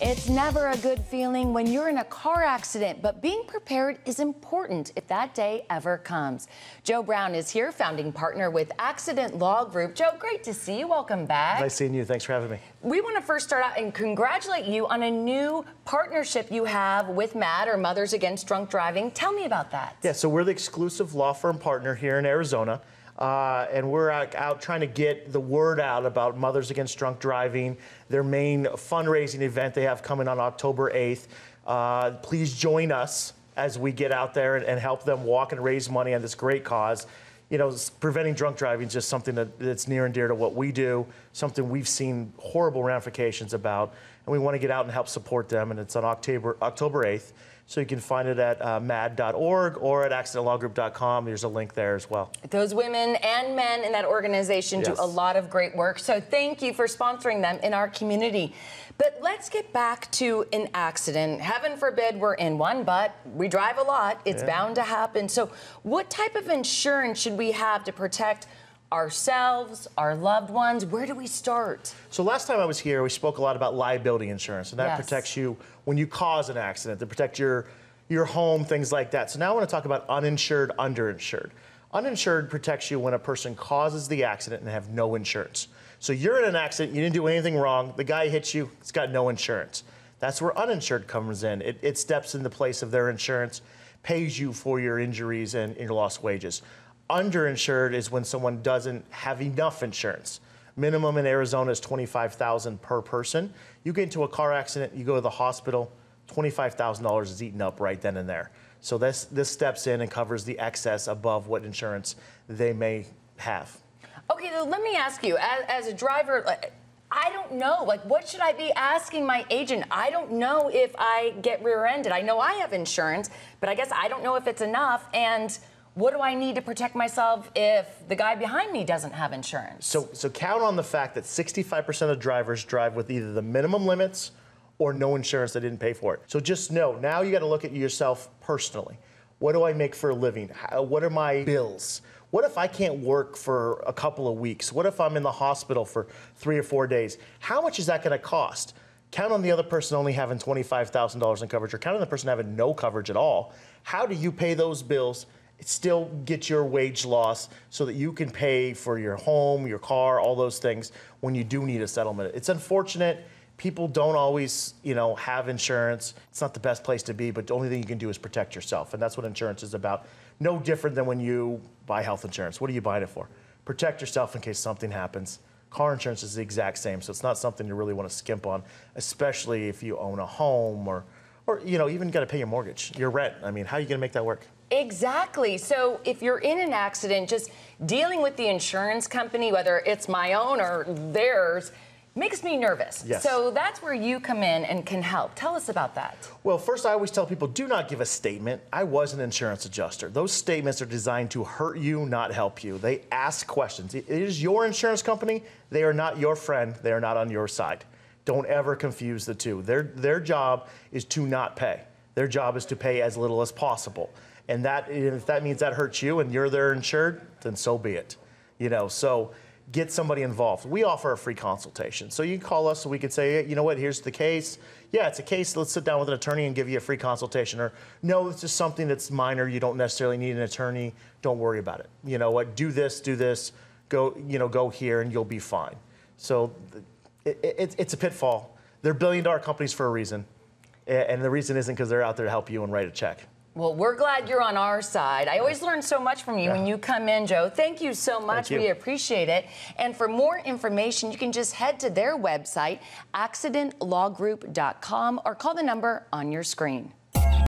It's never a good feeling when you're in a car accident, but being prepared is important if that day ever comes. Joe Brown is here, founding partner with Accident Law Group. Joe, great to see you. Welcome back. Nice seeing you. Thanks for having me. We want to first start out and congratulate you on a new partnership you have with MADD or Mothers Against Drunk Driving. Tell me about that. Yeah, so we're the exclusive law firm partner here in Arizona. Uh, and we're out, out, trying to get the word out about Mothers Against Drunk Driving, their main fundraising event they have coming on October 8th. Uh, please join us as we get out there and, and, help them walk and raise money on this great cause. You know, preventing drunk driving is just something that, that's near and dear to what we do, something we've seen horrible ramifications about, and we want to get out and help support them. And it's on October October 8th. So you can find it at uh, madd.org or at accidentlawgroup.com. There's a link there as well. Those women and men in that organization yes. do a lot of great work. So thank you for sponsoring them in our community. But let's get back to an accident. Heaven forbid we're in one, but we drive a lot. It's yeah. bound to happen. So what type of insurance should we have to protect ourselves, our loved ones? Where do we start? So last time I was here, we spoke a lot about liability insurance, and that yes. protects you when you cause an accident, to protect your your home, things like that. So now I want to talk about uninsured, underinsured. Uninsured protects you when a person causes the accident and have no insurance. So you're in an accident, you didn't do anything wrong, the guy hits you, it's got no insurance. That's where uninsured comes in. It, it steps in the place of their insurance, pays you for your injuries and, and your lost wages. Underinsured is when someone doesn't have enough insurance. Minimum in Arizona is 25,000 per person. You get into a car accident, you go to the hospital, $25,000 is eaten up right then and there. So this this steps in and covers the excess above what insurance they may have. Okay, so let me ask you, as, as a driver, I don't know. Like, what should I be asking my agent? I don't know if I get rear-ended. I know I have insurance, but I guess I don't know if it's enough. And what do I need to protect myself if the guy behind me doesn't have insurance? So, so count on the fact that 65% of drivers drive with either the minimum limits or no insurance they didn't pay for it. So just know, now you got to look at yourself personally. What do I make for a living? How, what are my bills? What if I can't work for a couple of weeks? What if I'm in the hospital for three or four days? How much is that going to cost? Count on the other person only having $25,000 in coverage or count on the person having no coverage at all. How do you pay those bills still get your wage loss so that you can pay for your home, your car, all those things when you do need a settlement. It's unfortunate. People don't always, you know, have insurance. It's not the best place to be, but the only thing you can do is protect yourself. And that's what insurance is about. No different than when you buy health insurance. What are you buying it for? Protect yourself in case something happens. Car insurance is the exact same, so it's not something you really want to skimp on, especially if you own a home or, or you know, even got to pay your mortgage, your rent. I mean, how are you going to make that work? Exactly. So if you're in an accident, just dealing with the insurance company, whether it's my own or theirs, makes me nervous. Yes. So that's where you come in and can help. Tell us about that. Well, first, I always tell people do not give a statement. I was an insurance adjuster. Those statements are designed to hurt you, not help you. They ask questions. It is your insurance company. They are not your friend. They are not on your side. Don't ever confuse the two. Their, their job is to not pay. Their job is to pay as little as possible and that if that means that hurts you and you're there insured, then so be it. You know, so get somebody involved. We offer a free consultation. So you can call us so we could say, you know what, here's the case. Yeah, it's a case. Let's sit down with an attorney and give you a free consultation. Or no, it's just something that's minor. You don't necessarily need an attorney. Don't worry about it. You know what? Do this, do this. Go, you know, go here, and you'll be fine. So it, it, it's a pitfall. They're billion dollar companies for a reason, and the reason isn't because they're out there to help you and write a check. Well, we're glad you're on our side. I always learn so much from you yeah. when you come in, Joe. Thank you so much. You. We appreciate it. And for more information, you can just head to their website, accidentlawgroup.com, or call the number on your screen.